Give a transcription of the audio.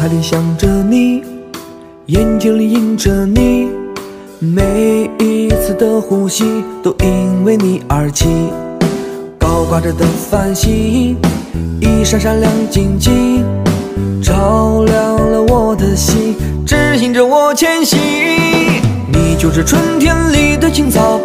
海里想着你，眼睛里映着你，每一次的呼吸都因为你而起，高挂着的繁星，一闪闪亮晶晶，照亮了我的心，指引着我前行，你就是春天里的青草。